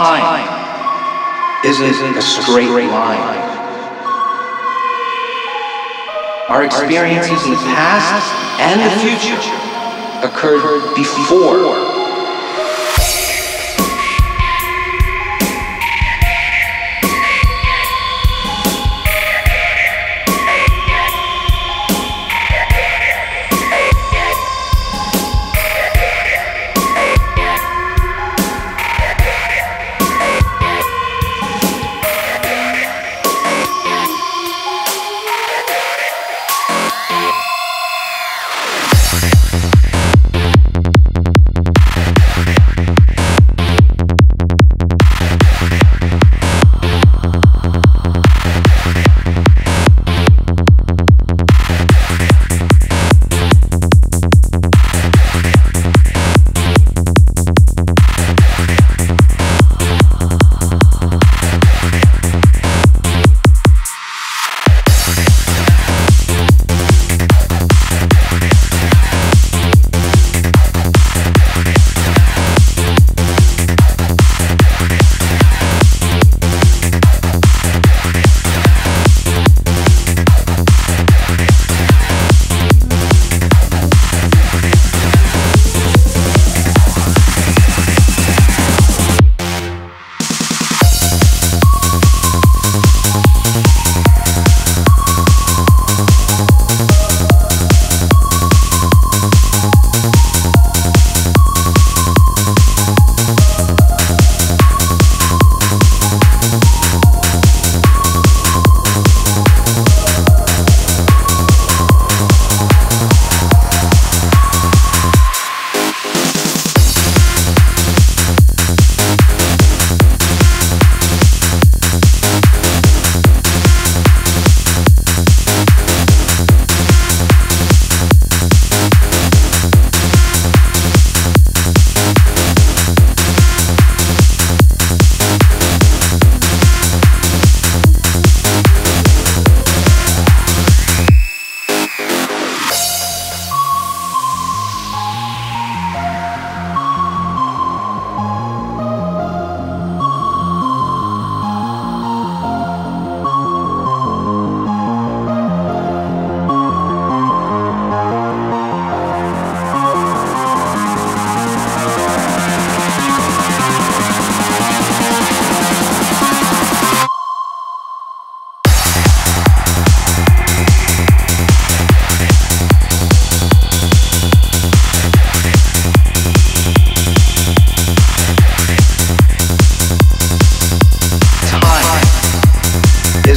Time isn't a straight line. Our experiences in the past and the future occurred before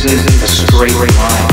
isn't a straight line.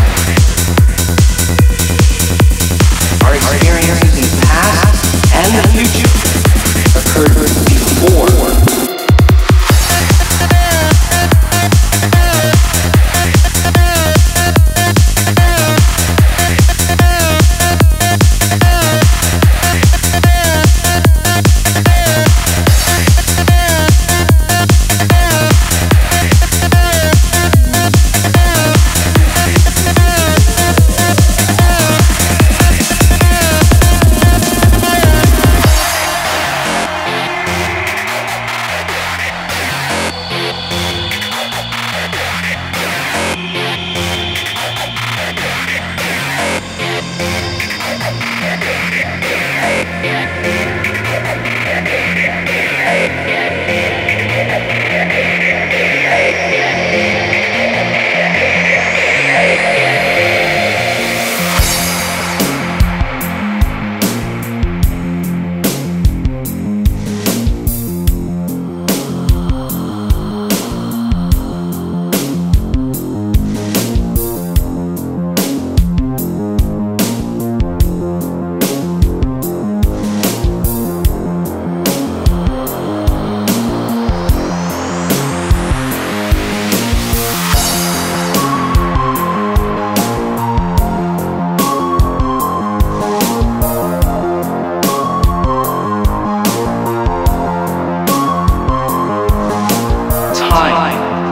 Time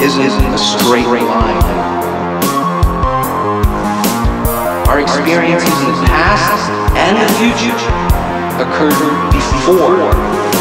isn't a straight line. Our experiences in the past and the future occurred before